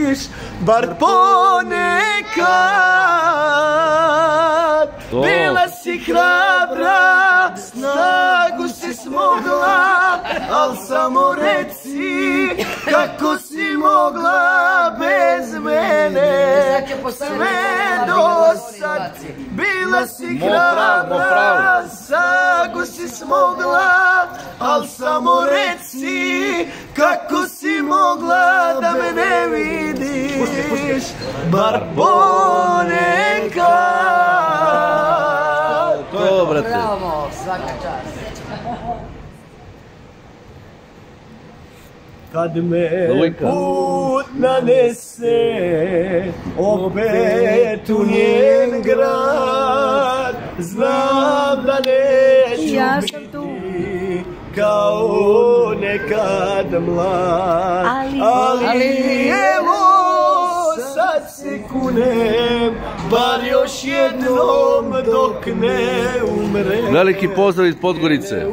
vidiš Bar ponekad. To. Bila si hrabra Snagu si smogla Al samo reci Kako si mogla Bez mene. Sve do sad Bila si hrabra Snagu si smogla Al samo reci vidiš Bar ponekad To, brate. Bravo, svaka čast. Kad me put nanese opet u njen grad Znam da neću Ja sam tu. biti kao nekad mlad Ali- ali, ali- evo se kunem Bar još jednom dok ne umrem Veliki pozdrav iz Podgorice.